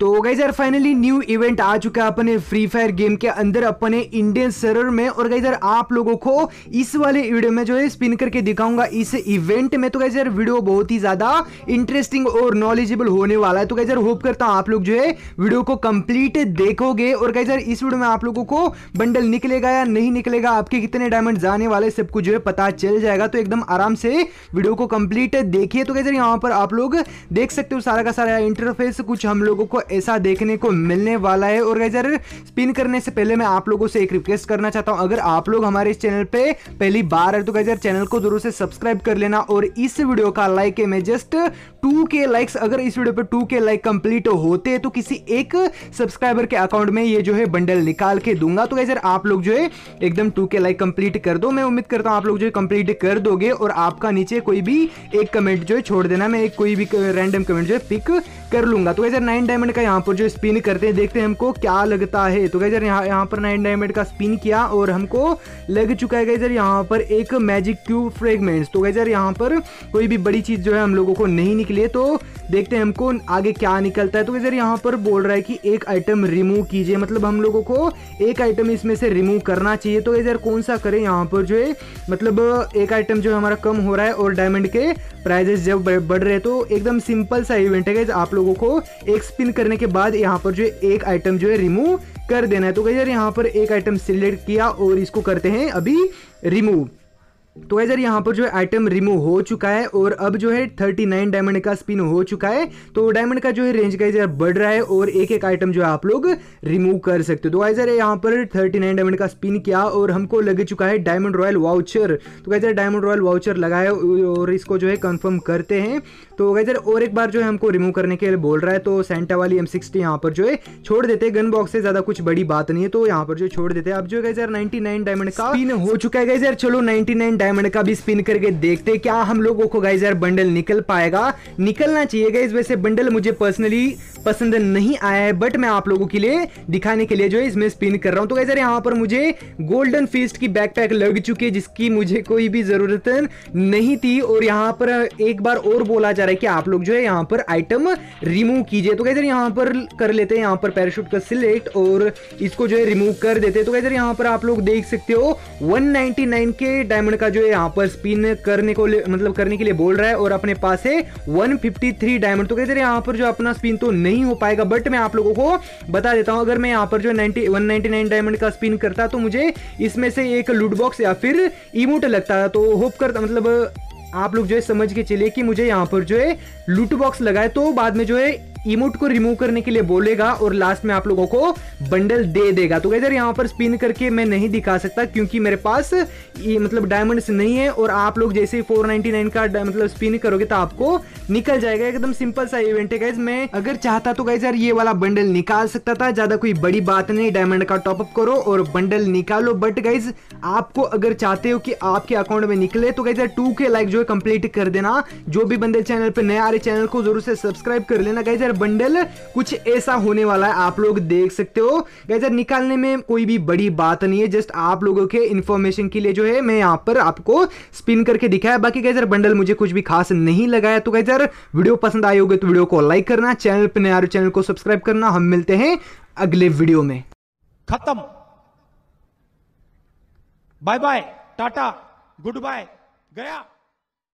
तो गाइज़ यार finally new event आ चुका है अपने फ्री फायर गेम के अंदर, अपने इंडियन सर्वर में। और गाइज़ यार, आप लोगों को इस वाले वीडियो में जो है स्पिन करके दिखाऊँगा इस इवेंट में। तो गाइज़ यार वीडियो बहुत ही ज़्यादा इंटरेस्टिंग और नॉलेजेबल होने वाला है। तो गाइज़ यार होप करता हूँ आप लोग जो है वीडियो को कंप्लीट देखोगे। और गाइज़ यार, इस वीडियो में आप लोगों को बंडल निकलेगा या नहीं निकलेगा, आपके कितने डायमंड जाने वाले सब कुछ जो है पता चल जाएगा। तो एकदम आराम से वीडियो को कंप्लीट देखिए। तो गाइज़ यार, यहाँ पर आप लोग देख सकते हो सारा का सारा इंटरफेस कुछ हम लोगों को ऐसा देखने को मिलने वाला है। और गाइज़ यार स्पिन करने से पहले मैं आप लोगों से एक रिक्वेस्ट करना चाहता हूँ। अगर आप लोग हमारे इस चैनल पे पहली बार है तो गाइज़ चैनल को ज़रूर से सब्सक्राइब कर लेना। और इस वीडियो का लाइक है, मैं जस्ट टू के लाइक्स अगर इस वीडियो पर टू के लाइक कंप्लीट होते तो किसी एक सब्सक्राइबर के अकाउंट में ये जो है बंडल निकाल के दूँगा। तो यार, आप लोग जो है एकदम टू के लाइक कंप्लीट कर दो। मैं उम्मीद करता हूँ आप लोग जो है कंप्लीट कर दोगे और आपका नीचे कोई भी एक कमेंट जो है छोड़ देना। मैं एक कोई भी रैंडम कमेंट जो है पिक कर लूँगा। तो गाइज़ नाइन डायमंड का यहाँ पर जो स्पिन करते हैं, देखते हैं हमको क्या लगता है। तो गैजर यहाँ यहाँ पर नाइन डायमंड का स्पिन किया और हमको लग चुका है यहाँ पर एक मैजिक क्यूब फ्रेगमेंट्स तो गैजर यहाँ पर कोई भी बड़ी चीज़ जो है हम लोगों को नहीं निकली है तो देखते हैं हमको आगे क्या निकलता है। तो गैजर यहाँ पर बोल रहा है कि एक आइटम रिमूव कीजिए। मतलब हम लोगों को एक आइटम इसमें से रिमूव करना चाहिए। तो गैजर कौन सा करें? यहाँ पर जो है मतलब एक आइटम जो हमारा कम हो रहा है और डायमंड के प्राइजेस जब बढ़ रहे हैं तो एकदम सिंपल सा इवेंट है आप लोगों को एक स्पिन करने के बाद यहाँ पर जो है, एक आइटम जो है रिमूव कर देना है। तो गैजर यहाँ पर एक आइटम सिलेक्ट किया और इसको करते हैं अभी रिमूव तो गैजर यहाँ पर जो है आइटम रिमूव हो चुका है और अब जो है 39 डायमंड का स्पिन हो चुका है। तो डायमंड का जो है रेंज गैजर बढ़ रहा है और एक एक आइटम जो है आप लोग रिमूव कर सकते हो। तो गैजर यहाँ पर 39 डायमंड का स्पिन किया और हमको लग चुका है डायमंड रॉयल वाउचर तो गैजर डायमंड रॉयल वाउचर लगाए और इसको जो है कन्फर्म करते हैं। तो गैजर और एक बार जो है हमको रिमूव करने के लिए बोल रहा है तो सेंटा वाली एम सिक्सटी पर जो है छोड़ देते हैं। गन बॉक्स से ज़्यादा कुछ बड़ी बात नहीं है तो यहाँ पर जो छोड़ देते हैं। अब जो गैजर नाइनटी डायमंड का स्पिन हो चुका है गैजर चलो नाइनटी डायमंड का भी स्पिन करके देखते क्या हम लोगों को गाइज़ यार बंडल निकल पाएगा। निकलना चाहिए गाइज़ वैसे बंडल मुझे पर्सनली पसंद नहीं आया है बट मैं आप लोगों के लिए दिखाने के लिए जो है इसमें स्पिन कर रहा हूँ। तो गाइज़ यार, यहाँ पर मुझे गोल्डन फिस्ट की बैकपैक लग चुकी है, जिसकी मुझे कोई भी ज़रूरत नहीं थी। और यहाँ पर एक बार और बोला जा रहा है कि आप लोग जो है यहाँ पर आइटम रिमूव कीजिए। तो गाइज़ यहाँ पर कर लेते हैं, यहाँ पर पैराशूट का सिलेक्ट और इसको जो है रिमूव कर देते हैं। तो गाइज़ यहाँ पर आप लोग देख सकते हो 199 के डायमंड जो है यहाँ पर स्पिन करने को मतलब करने के लिए बोल रहा है और अपने पास है 153 डायमंड तो कहते हैं, यहाँ पर जो अपना स्पिन तो नहीं हो पाएगा बट मैं आप लोगों को बता देता हूँ, अगर मैं यहाँ पर जो 90 199 डायमंड का स्पिन करता तो मुझे इसमें से एक लूट बॉक्स या फिर इमोट लगता तो होप करता मतलब आप लोग जो है समझ के चलिए कि मुझे यहाँ पर जो है लूट बॉक्स लगाए तो बाद में जो है इमोट को रिमूव करने के लिए बोलेगा और लास्ट में आप लोगों को बंडल दे देगा। तो गैजर यहाँ पर स्पिन करके मैं नहीं दिखा सकता क्योंकि मेरे पास ये मतलब डायमंड्स नहीं है और आप लोग जैसे 499 का मतलब स्पिन करोगे तो आपको निकल जाएगा। एकदम सिंपल सा इवेंट है गाइज़ मैं अगर चाहता तो गाइज़ यार ये वाला बंडल निकाल सकता था। ज़्यादा कोई बड़ी बात नहीं डायमंड का टॉपअप करो और बंडल निकालो। बट गाइज़ आपको अगर चाहते हो कि आपके अकाउंट में निकले तो गाइज़ टू के लाइक जो है कंप्लीट कर देना। जो भी बंदे चैनल पर नए आ रहे चैनल को ज़रूर से सब्सक्राइब कर लेना। गाइज़ यार बंडल कुछ ऐसा होने वाला है, आप लोग देख सकते हो। गैजर निकालने में कोई भी बड़ी बात नहीं है जस्ट आप लोगों के इंफॉर्मेशन के लिए जो है, मैं यहाँ पर आपको स्पिन करके दिखाया। बाकी गैजर बंडल मुझे कुछ भी खास नहीं लगाया तो गैजर वीडियो पसंद आई होगी तो वीडियो को लाइक करना चैनल पर नया चैनल को सब्सक्राइब करना। हम मिलते हैं अगले वीडियो में। खत्म। Bye bye Tata goodbye गया।